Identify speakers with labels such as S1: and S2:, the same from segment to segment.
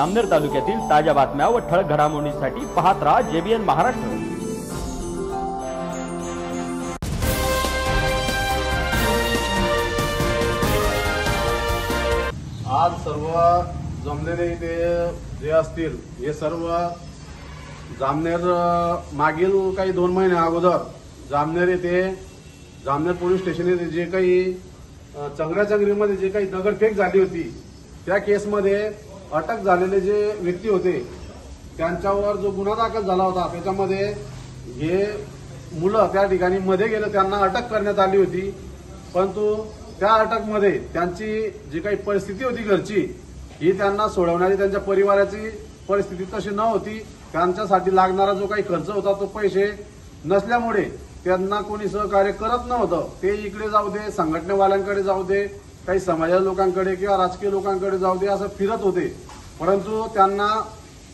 S1: अमनेर तालुक्यातील ताज्या बातम्या व ठळक घडामोडींसाठी पाहत राहा जेबीएन महाराष्ट्र.
S2: आज सर्व जमलेले इथे जे असतील हे सर्व जामनेर मागील काही दोन महिने अगोदर जामनेर येथे जामनेर पोलीस स्टेशन येथे जे काही अ, जे काही दगडफेक झाली होती त्या केसमध्ये अटक झालेले जे व्यक्ती होते त्यांच्यावर जो गुन्हा दाखल झाला होता त्याच्यामध्ये हे मुलं त्या ठिकाणी मध्ये गेलं त्यांना अटक करण्यात आली होती. परंतु त्या अटकमध्ये त्यांची जी काही परिस्थिती होती घरची ही त्यांना सोडवण्याची त्यांच्या परिवाराची परिस्थिती तशी न होती त्यांच्यासाठी लागणारा जो काही खर्च होता तो पैसे नसल्यामुळे त्यांना कोणी सहकार्य करत नव्हतं. ते इकडे जाऊ दे संघटनेवाल्यांकडे जाऊ दे काही समाजाच्या लोकांकडे किंवा राजकीय लोकांकडे जाऊ दे असं फिरत होते. परंतु त्यांना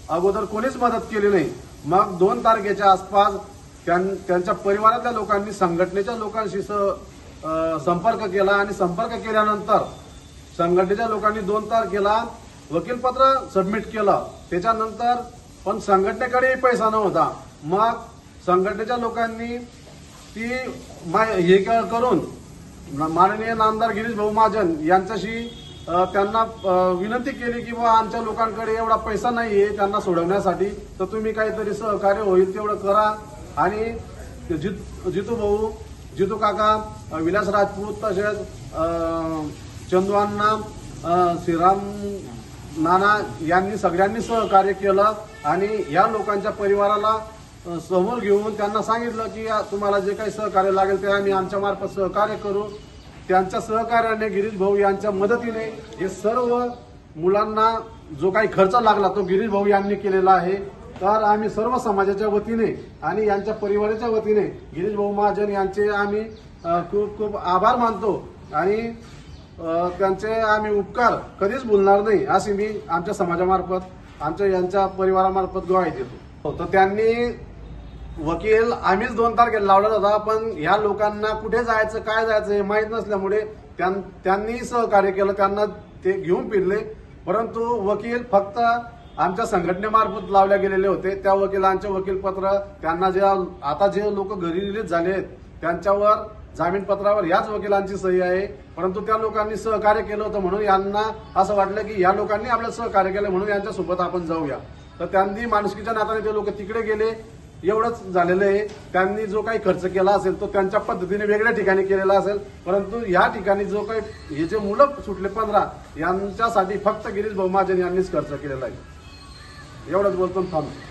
S2: अगोदर कोणीच मदत केली नाही. मग दोन तारखेच्या आसपास त्यां- त्यांच्या परिवारातल्या लोकांनी संघटनेच्या लोकांशी स- संपर्क केला आणि संपर्क केल्यानंतर संघटनेच्या लोकांनी दोन तारखेला वकीलपत्र सबमिट केलं. त्याच्यानंतर पण संघटनेकडेही पैसा नव्हता. मग संघटनेच्या लोकांनी ती हे क- करून माननीय नामदार गिरीश भाऊ महाजन यांच्याशी त्यांना विनंती केली की बाबा आमच्या लोकांकडे एवढा पैसा नाही आहे त्यांना सोडवण्यासाठी. तर तुम्ही काहीतरी सहकार्य होईल तेवढं करा. आणि जित जितू भाऊ जितू काका विलास राजपूत तसेच चंदूअण्णा श्रीराम नाना यांनी सगळ्यांनी सहकार्य केलं. आणि या लोकांच्या परिवाराला समोर घेऊन त्यांना सांगितलं की तुम्हाला जे काही सहकार्य लागेल ते आम्ही आमच्या मार्फत सहकार्य करू. त्यांच्या सहकार्याने गिरीश भाऊ यांच्या मदतीने हे सर्व मुलांना जो काही खर्च लागला तो गिरीश भाऊ यांनी केलेला आहे. तर आम्ही सर्व समाजाच्या वतीने आणि यांच्या परिवाराच्या वतीने गिरीश भाऊ महाजन यांचे आम्ही खूप खूप आभार मानतो. आणि त्यांचे आम्ही उपकार कधीच बोलणार नाही अशी मी आमच्या समाजामार्फत आमच्या यांच्या परिवारामार्फत ग्वाही देतो. तर त्यांनी वकील आम्हीच दोन तारखेला लावला होता पण ह्या लोकांना कुठे जायचं काय जायचं हे माहीत नसल्यामुळे त्यां- त्यांनी सहकार्य केलं त्यांना ते घेऊन फिरले. परंतु वकील फक्त आमच्या संघटनेमार्फत लावल्या गेलेले होते. त्या वकिलांचे वकीलपत्र त्यांना जे आता जे लोक घरी रिलीज झाले आहेत त्यांच्यावर जामीनपत्रावर याच वकिलांची सही आहे. परंतु त्या लोकांनी सहकार्य केलं होतं म्हणून यांना असं वाटलं की या लोकांनी आपलं सहकार्य केलं म्हणून यांच्यासोबत आपण जाऊया. तर त्यांनी माणुसकीच्या नात्याने ते लोक तिकडे गेले. एवढंच झालेलं आहे. त्यांनी जो काही खर्च केला असेल तो त्यांच्या पद्धतीने वेगळ्या ठिकाणी केलेला असेल. परंतु या ठिकाणी जो काही हे जे मुलं सुटले पंधरा यांच्यासाठी फक्त गिरीश भाऊ महाजन यांनीच खर्च केलेला आहे. एवढंच बोलतो थांबतो.